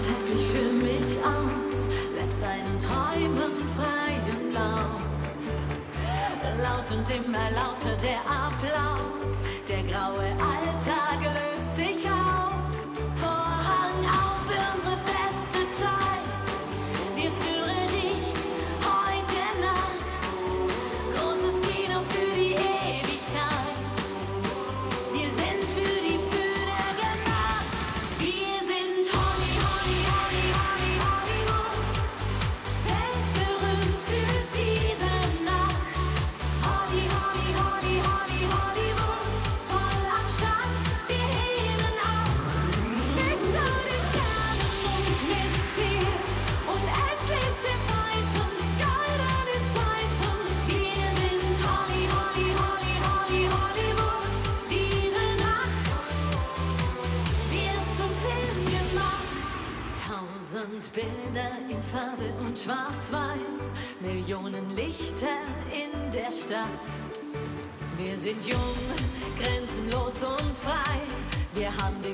Teppich für mich aus, lässt deinen Träumen freien Lauf. Laut und immer lauter der Applaus. und Bilder in Farbe und Schwarz-Weiß, Millionen Lichter in der Stadt. Wir sind jung, grenzenlos und frei, wir haben den